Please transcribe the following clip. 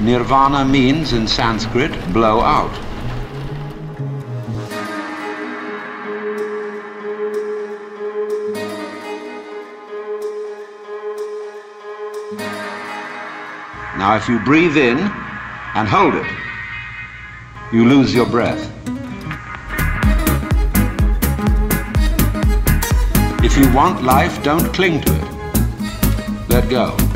Nirvana means in Sanskrit blow out. Now if you breathe in and hold it, you lose your breath. If you want life, don't cling to it. Let go.